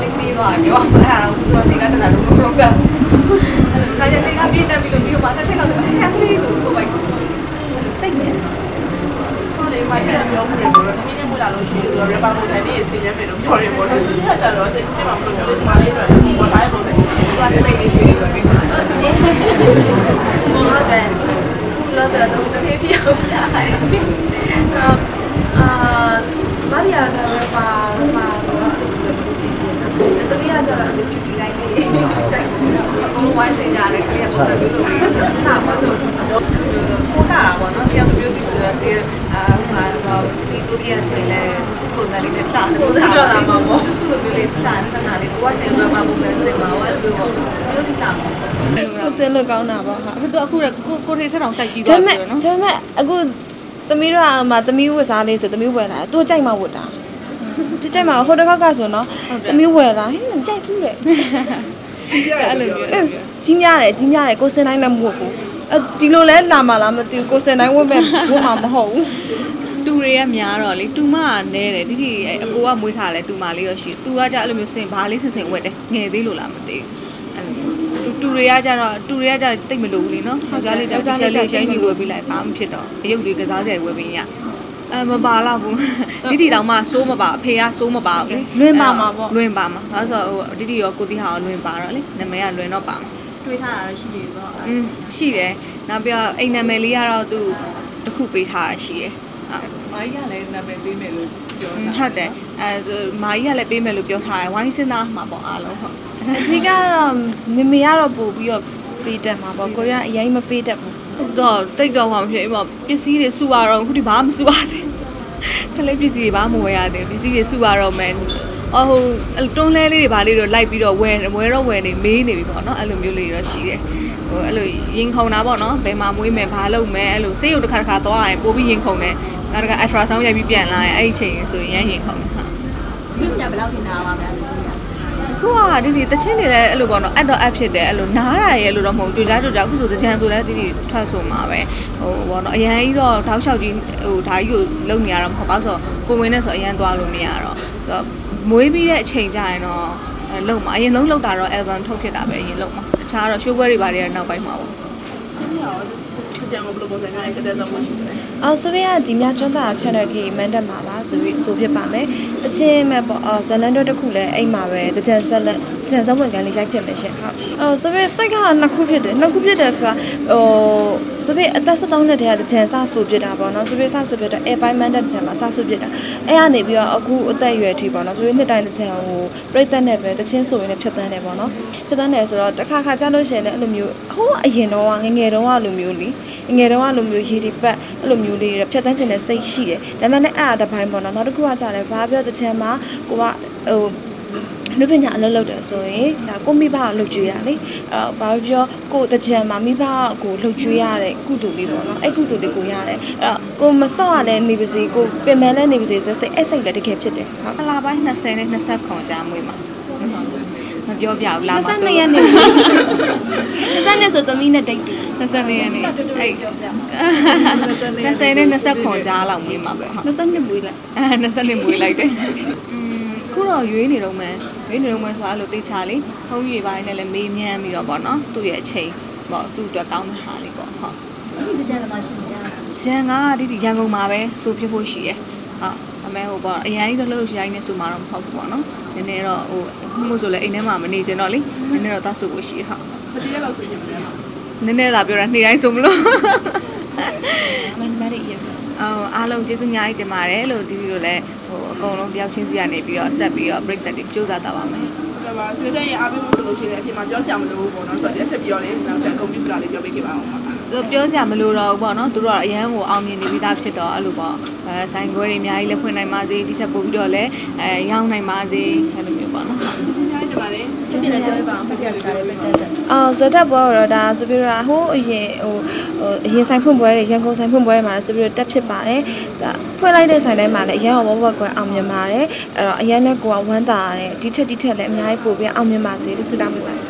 아니요. 아, 우선 제가 더 나눈 건가? 가장 생각이다 비는 비요. 맞아 생각도 해야지 좋은 거 말고. 생이야. Sobre cualquier hombre, por lo mínimo la noche, lo repamos de ahí, si ya me lo pone por los días, ya lo hace, que vamos a poner mal y lo hacemos por algo. Lo hace que yo digo que no. No, no, no, giờ tôi có thể hiểu lại. Maria, tôi và ကကျတော့ဒီ beauty line လေးစိုက်နေတာအကုန်လုံးဝိုင်းစင်ကြတယ်ခရီးပုံစံမျိုးလုပ်ပြီးတာပါဆိုတော့ကိုတာပါတော့တရား beauty ဆိုတော့ဒီအာမှာဒီဆိုရီယာဆယ်လဲပုံစံလေးနဲ့စားတယ်ပုံစံတော့လာမှာပေါ့သူ့လိုလေးစားနေတာလေးကိုကဆင်ရမှာပုံစံစင်မှာဝယ်လို့ပေါ့ပြောပြတာကိုစင်လို့ကောင်းတာပေါ့ဟာအခုတော့အခုကိုကိုထေထက်တောင်စိုက်ကြည့်ဒါပါပေမဲ့ဘူးနော်ဒါပေမဲ့အခုသမီးတို့ကမှသမီးဝတ်စားလေးဆိုသမီးဝယ်လာသူကြိုက်မှဝတ်တာ သူကြိုက်မှဟိုတစ်ခါကဆိုနော်သမီးဝယ်လာဟင်းကြိုက်ဘူးတဲ့အဲ့လိုမျိုးအင်းကြီးများတယ်ကြီးများတယ်ကိုစင်တိုင်းလည်းမဟုတ်ဘူးအဲဒီလိုလဲလာမှလားမသိဘူးကိုစင်တိုင်းဝတ်မဲ့ဝတ်မှာမဟုတ်ဘူးတူတွေကများတော့လေတူမကနဲတယ်တိတိအကိုကမွေးထားလဲတူမလေးရောရှိတူကကြအဲ့လိုမျိုးစင်ဘာလေးစင်စင်ဝက်တယ်ငယ်သေးလို့လားမသိဘူးတူတွေကကြတော့တူတွေကကြတိတ်မလို့ဘူးလေနော်ယောက်ျားလေးကြောင့်ချက်လေးရှိုင်းကြီးဝယ်ပြီးလိုက်ဘာမှဖြစ်တော့အယုတ်တွေကစားစရာဝယ်ပြီးရ အဲမပါတော့ဘူးတိတိတောင်မှစိုးမပါအဖေကစိုးမပါဘူးလေလွင်ပါမှာပေါ့လွင်ပါမှာဒါဆိုဟိုတိတိရောကိုတိဟာရောလွင်ပါတော့လေနာမည်ကလွင်တော့ပါမှာတွေးထားတာရှိနေတော့อืมရှိတယ်နောက်ပြီးတော့အိမ်နာမည်လေးကတော့သူတစ်ခုပေးထားတာရှိတယ်ဟုတ်မိုင်းရလည်းနာမည်ပေးမယ်လို့ပြောဟုတ်တယ်အဲမာကြီးကလည်းပေးမယ်လို့ပြောထားတယ်ဝိုင်းစင်းသားမှာပေါ့အားလုံးဟုတ်အကြီးကတော့မေမေကတော့ပို့ပြီးတော့ပေးတတ်မှာပေါ့ကိုရီးယားအရင်မပေးတတ်ဘူး တော့တိတ်တော့မှမဖြစ်ဘူးပေါ့ပစ္စည်းတွေစုရတော့အခုဒီဘာမှမစုရသေးခလေးပစ္စည်းတွေဘာမှမဝယ်ရသေးဘူးပစ္စည်းတွေစုရတော့မယ်အော်ဟိုတွန်းလဲလေးတွေဘာလေးတော့လိုက်ပြီးတော့ဝယ်ဝယ်တော့ဝယ်နေမေးနေပြီပေါ့နော်အဲ့လိုမျိုးလေးတွေတော့ရှိတယ်ဟိုအဲ့လိုရင်ခုန်တာပေါ့နော်ဘယ်မှာမွေးမယ်ဘာလုပ်မယ်အဲ့လိုစေးရုပ်တစ်ခါတစ်ခါသွားရင်ပို့ပြီးရင်ခုန်တယ်နောက်တစ်ခါ ultra sound ရိုက်ပြီးပြန်လာရင်အဲ့ဒီချိန်ဆိုရင်ရမ်းရင်ခုန်တယ်ဟာမင်းကဘယ်လောက်ထိနာပါမလဲ ခုကဒီဒီတချင်းတွေလည်းအဲ့လိုပေါ့နော်အပ်တော့အပ်ဖြစ်တယ်အဲ့လိုနားတာရဲ့လို့တော့မဟုတ်ကြိုကြားကြိုကြားအခုဆိုတကြံဆိုလည်းဒီဒီထွက်ဆိုမှာပဲဟိုပေါ့နော်အရန်ကြီးတော့တောက်လျှောက်ကြီးဟိုဓာကြီးကိုလုံနေရတော့မဟုတ်ပါဆိုကိုဝင်နဲ့ဆိုအရန်သွားလို့မရတော့ဆိုတော့မွေးပြီးတဲ့အချိန်ကျရင်တော့အဲလုံမှာအရင်ဆုံးလုံတာတော့ album ထုတ်ဖြစ်တာပဲအရင်လုံမှာတခြားတော့ show ပွဲတွေပါတယ်နောက်ပိုင်းမှာပေါ့စင်းရအောင်သူပြန်မဘယ်လိုပုံစံမျိုးနဲ့ကတဲ့တော့မရှိဘူး အော်ဆိုပြီးကဒီများကျွမ်းတာ channel ကြီးမန်တက်မှာပါဆိုပြီးဆိုဖြစ်ပါမယ်တချင်းမဲ့ပေါ့အော်ဇလန်တော့တစ်ခုလည်းအိမ်မှာပဲတကြံဆက်လက်ကြံစဝင်ကန်လေးရိုက်ဖြစ်မယ်ရှင်ဟုတ်အော်ဆိုပြီးစိတ်ကနှစ်ခုဖြစ်တယ်နှစ်ခုဖြစ်တယ်ဆိုတာဟိုဆိုပြီးအသက်73နှစ်တည်းကတကြံစဆိုဖြစ်တာပေါ့နော်ဆိုပြီးစဆိုဖြစ်တာအဲပိုင်းမန်တက်တကြံမှာစဆိုဖြစ်တာအဲကနေပြီးတော့အခုအသက်အရွယ်ထိပေါ့နော်ဆိုပြီးနှစ်တိုင်းတကြံဟိုပြိသက်နဲ့ပဲတချင်းဆိုရင်လည်းဖြတ်တန်းတယ်ပေါ့နော်ဖြတ်တန်းတယ်ဆိုတော့တစ်ခါခါကြားလို့ရှိရင်လည်းအဲ့လိုမျိုးဟိုအရင်တော့ငငယ်တော့ကလိုမျိုးလीငငယ်တော့ကလိုမျိုးရေဒီပတ် အဲ့လိုမျိုးလေးတွေဖြတ်တန်းချင်တဲ့စိတ်ရှိတယ်ဒါပေမဲ့လည်းအဲ့အတစ်ပိုင်းပေါ့နော်နောက်တစ်ခုကကြာတယ်ဘာပြောတချင်မှာကိုကဟိုလူပညာအလုပ်လုပ်တယ်ဆိုရင်ဒါကိုမိဘကိုလှုပ်ကြွေးရလေအဲဘာပြောကိုတကြံမှာမိဘကိုလှုပ်ကြွေးရတဲ့ကုသိုလ်လေးပေါ့နော်အဲ့ကုသိုလ်လေးကိုရတယ်အဲ့ကိုမဆော့ရလဲနေပါစေကိုပင်မလဲနေပါစေဆိုစိတ်အဲ့စိတ်လည်းတကယ်ဖြစ်တယ်ဟုတ်လပိုင်း20နဲ့20ခွန်ကြာမွေးမှာ မပြောပြဘူးလာမှာဆို22ရက်နေ့22ရက်ဆိုသမီးနဲ့ဒိတ်တူ22ရက်နေ့အဲ့20နဲ့20ခွန်ကြာလောက်မွေးမှာပဲဟုတ်22မွေးလိုက်အဲ20နှစ်မွေးလိုက်တယ်อืมခုတော့ရွေးနေတော့မယ်ရွေးနေတော့မယ်ဆိုတော့အဲ့လိုသိချာလေးဖုန်းကြီးပိုင်းနဲ့လည်းမေးမြန်းပြီးတော့ပေါ့နော်သူ့ရဲ့အချိန်ပေါ့သူ့အတွက်ကောင်းတဲ့ဟာလေးပေါ့ဟုတ်ဒီကြမ်းမှာရှိနေတာဆိုရန်ကဒီဒီရန်ကုန်မှာပဲဆိုဖြစ်ဖို့ရှိရ ယ်ဟုတ်အမဲဟိုပေါ့အရင်ကြီးတော့လှုပ်လှုပ်ရှားကြီးနဲ့ဆိုမှတော့မဟုတ်ဘူးပေါ့နော်နည်းနည်းတော့ဟိုမှုဆိုလဲအိမ်ထဲမှာမနေချင်တော့လေနည်းနည်းတော့သွားဆိုဖို့ရှိရဟုတ်မတရားလို့ဆိုရင်မလဲနည်းနည်းသာပြောတာနေ့တိုင်းဆိုမလို့မန်မရီရအော်အားလုံးကျေးဇူးအများကြီးတင်ပါတယ်လို့ဒီဗီဒီယိုလည်းဟိုအကုန်လုံးတယောက်ချင်းစီကနေပြီးတော့ဆက်ပြီးတော့ break that တွေစူးစမ်းတာပါမယ်ဒါပါဆွေတဲ့အားပေးမှုဆိုလို့ရှိရင်အပြင်မှာပြောစရာမလိုဘူးပေါ့နော်ဆိုတော့တက်ပြီးတော့လေနောက်တက်ကုန်ပစ္စည်းလာလေးပြောပေးခဲ့ပါအောင်ပါသူ ပြောစရာမလိုတော့ဘူးပေါ့နော်သူတို့ကအရန်ကိုအောင်မြင်နေပြီးသားဖြစ်တော့အဲ့လိုပေါ့အဲဆိုင်ခွဲတွေအများကြီးလည်းဖွင့်နိုင်ပါစေဒီချက်ပို့ပြီးတော့လည်းအဲရောင်းနိုင်ပါစေအဲ့လိုမျိုးပေါ့နော်ဒီညနေမှာလေကျေးဇူးတင်ပြောပါအောင်ဖက်ပြစကားလေးပဲတက်တက်အော်ဇော်တက်ဘောတော့ဒါဆိုပြီးတော့ဟိုအရင်ဟိုဟိုအရင်ဆိုင်ဖွင့်ပွဲတွေရန်ကုန်ဆိုင်ဖွင့်ပွဲတွေမှာလည်းဆိုပြီးတော့တက်ဖြစ်ပါတယ်ဒါဖွင့်လိုက်တဲ့ဆိုင်တိုင်းမှာလည်းအရင်ကဘောဘောကွယ်အောင်မြင်ပါတယ်အဲ့တော့အရင်လည်းကိုကဝမ်းသာရတယ်ဒီထက်ဒီထက်လည်းအများကြီးပို့ပြီးအောင်မြင်ပါစေလို့ဆုတောင်းပေးပါတယ်